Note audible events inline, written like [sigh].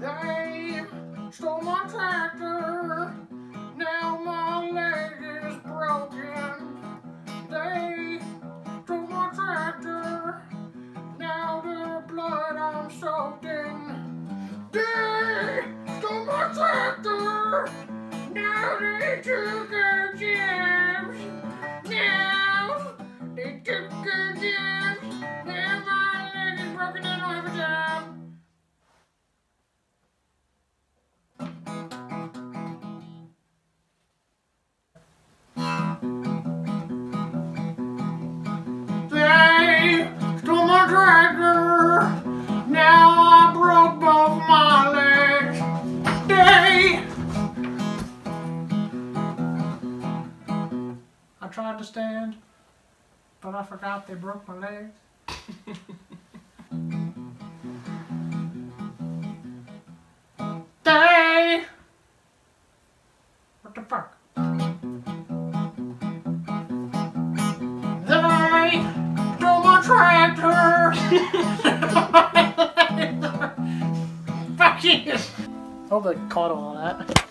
They stole my tractor. Now my leg is broken. They stole my tractor. Now the blood I'm soaked in. They stole my tractor. Now they took our gems. Tried to stand, but I forgot they broke my legs. they. What the fuck? They stole my tractor. [laughs] Fuck. Hope they caught all that.